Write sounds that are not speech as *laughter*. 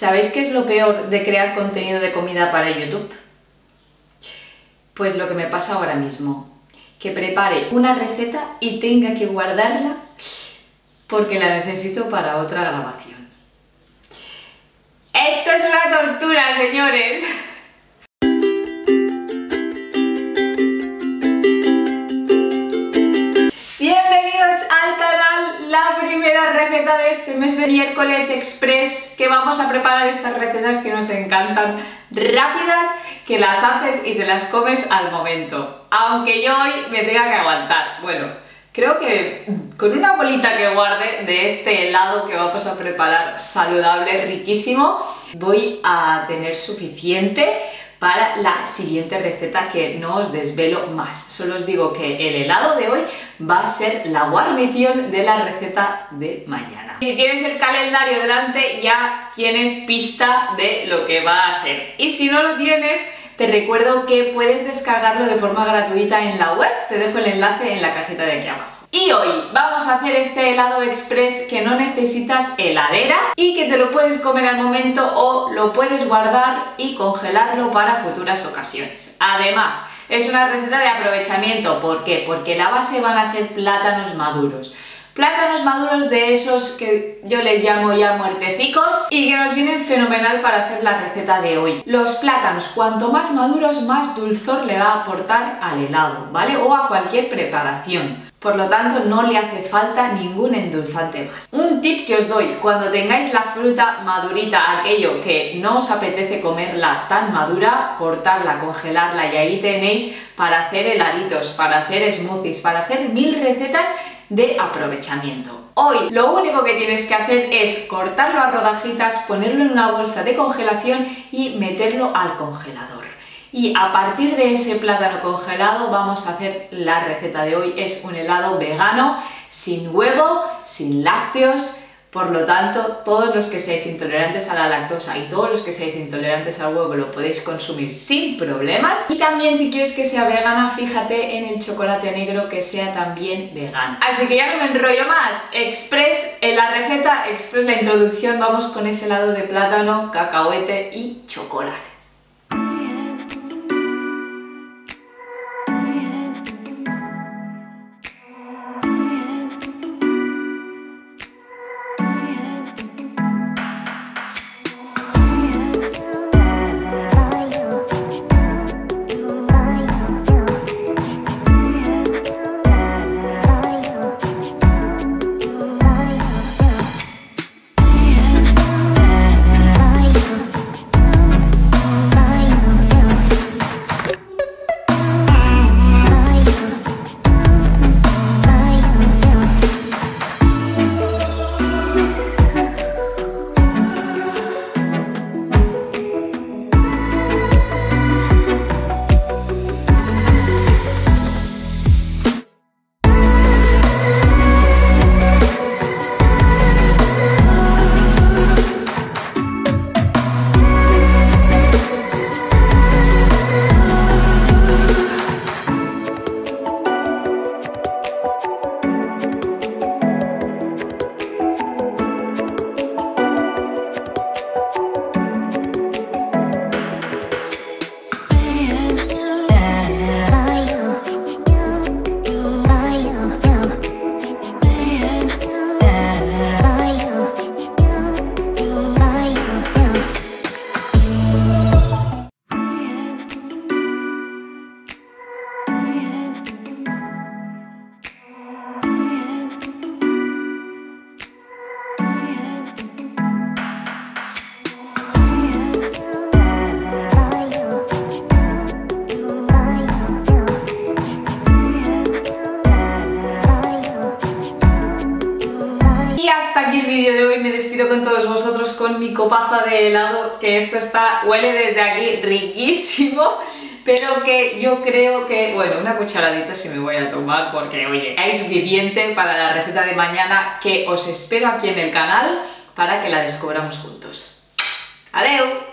¿Sabéis qué es lo peor de crear contenido de comida para YouTube? Pues lo que me pasa ahora mismo, que prepare una receta y tenga que guardarla porque la necesito para otra grabación. Esto es una tortura, señores. De este mes de miércoles express que vamos a preparar estas recetas que nos encantan, rápidas, que las haces y te las comes al momento. Aunque yo hoy me tenga que aguantar. Bueno, creo que con una bolita que guarde de este helado que vamos a preparar saludable, riquísimo, voy a tener suficiente para la siguiente receta que no os desvelo más. Solo os digo que el helado de hoy va a ser la guarnición de la receta de mañana. Si tienes el calendario delante ya tienes pista de lo que va a ser. Y si no lo tienes, te recuerdo que puedes descargarlo de forma gratuita en la web, te dejo el enlace en la cajita de aquí abajo. Y hoy vamos a hacer este helado express que no necesitas heladera y que te lo puedes comer al momento o lo puedes guardar y congelarlo para futuras ocasiones. Además, es una receta de aprovechamiento. ¿Por qué? Porque la base van a ser plátanos maduros. Plátanos maduros de esos que yo les llamo ya muertecicos y que nos vienen fenomenal para hacer la receta de hoy. Los plátanos, cuanto más maduros, más dulzor le va a aportar al helado, ¿vale? O a cualquier preparación. Por lo tanto, no le hace falta ningún endulzante más. Un tip que os doy, cuando tengáis la fruta madurita, aquello que no os apetece comerla tan madura, cortarla, congelarla y ahí tenéis para hacer heladitos, para hacer smoothies, para hacer mil recetas de aprovechamiento. Hoy lo único que tienes que hacer es cortarlo a rodajitas, ponerlo en una bolsa de congelación y meterlo al congelador. Y a partir de ese plátano congelado vamos a hacer la receta de hoy. Es un helado vegano, sin huevo, sin lácteos, por lo tanto, todos los que seáis intolerantes a la lactosa y todos los que seáis intolerantes al huevo lo podéis consumir sin problemas. Y también si quieres que sea vegana, fíjate en el chocolate negro que sea también vegano. Así que ya no me enrollo más. Express, en la receta, express la introducción, vamos con ese helado de plátano, cacahuete y chocolate. Vosotros con mi copaza de helado, que esto está, huele desde aquí riquísimo, *laughs* pero que yo creo que, bueno, una cucharadita sí me voy a tomar porque, oye, hay suficiente para la receta de mañana que os espero aquí en el canal para que la descubramos juntos. ¡Adeu!